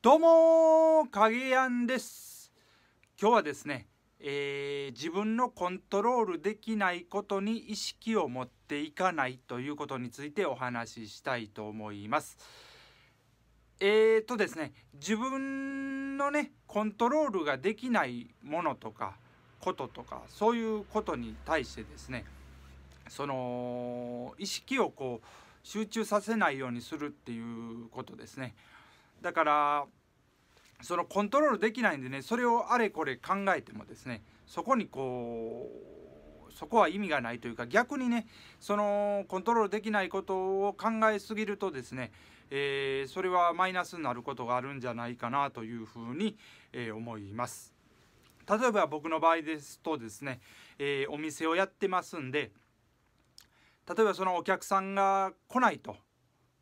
どうも影やんです今日はですね、えー、自分のコントロールできないことに意識を持っていかないということについてお話ししたいと思いますえーとですね自分のねコントロールができないものとかこととかそういうことに対してですねその意識をこう集中させないようにするっていうことですね。だからそのコントロールできないんでねそれをあれこれ考えてもですねそこにこうそこは意味がないというか逆にねそのコントロールできないことを考えすぎるとですね、えー、それはマイナスになることがあるんじゃないかなというふうに、えー、思います。例えば僕の場合ですとですね、えー、お店をやってますんで例えばそのお客さんが来ないと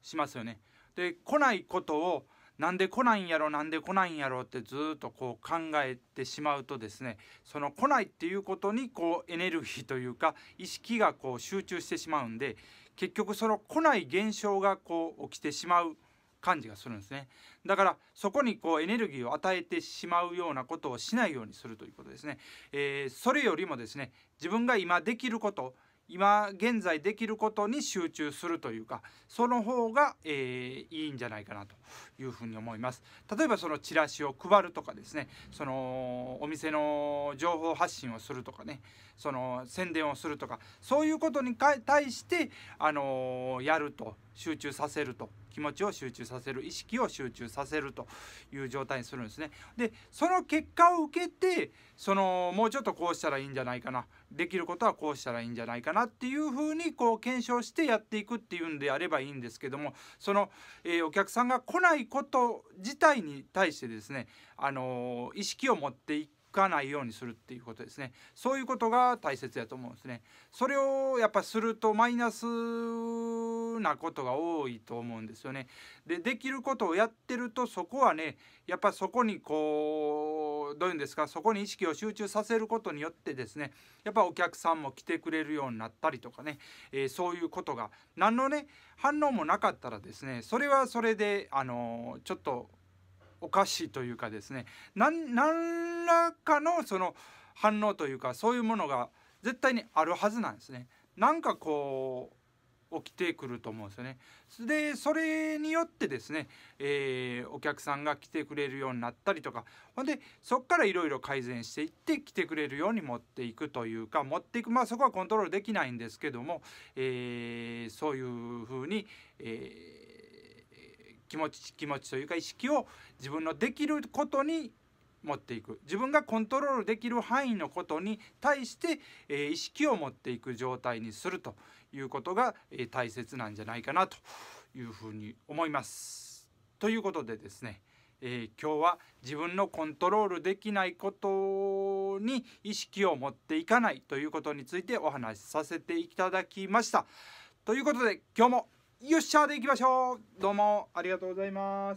しますよね。で来ないことをなんで来ないんやろなんで来ないんやろってずっとこう考えてしまうとですねその来ないっていうことにこうエネルギーというか意識がこう集中してしまうんで結局その来ない現象がこう起きてしまう感じがするんですね。だからそこにこうエネルギーを与えてしまうようなことをしないようにするということですね、えー、それよりもですね自分が今できること今現在できることに集中するというかその方が、えー、いいんじゃないかなというふうに思います。例えばそのチラシを配るとかですねそのお店の情報発信をするとかねその宣伝をするとかそういうことに対して、あのー、やると集中させると。気持ちを集中させる意識を集中させるという状態にするんですね。でその結果を受けてそのもうちょっとこうしたらいいんじゃないかなできることはこうしたらいいんじゃないかなっていうふうにこう検証してやっていくっていうんであればいいんですけどもその、えー、お客さんが来ないこと自体に対してですね、あのー、意識を持っていかないようにするっていうことですね。そういうことが大切やと思うんですね。それをやっぱするとマイナスなことが多いと思うんですよね。でできることをやってるとそこはねやっぱそこにこうどういうんですかそこに意識を集中させることによってですねやっぱお客さんも来てくれるようになったりとかね、えー、そういうことが。何のね反応もなかったらですねそれはそれであのちょっとおかしいというかですね何らかのその反応というかそういうものが絶対にあるはずなんですね。なんかこう起きてくると思うんですよね。でそれによってですね、えー、お客さんが来てくれるようになったりとかほんでそっからいろいろ改善していって来てくれるように持っていくというか持っていくまあそこはコントロールできないんですけども、えー、そういうふうに、えー気持ち気持ちというか意識を自分のできることに持っていく自分がコントロールできる範囲のことに対して、えー、意識を持っていく状態にするということが、えー、大切なんじゃないかなというふうに思います。ということでですね、えー、今日は自分のコントロールできないことに意識を持っていかないということについてお話しさせていただきました。ということで今日もよっしゃでいきましょう。どうもありがとうございます。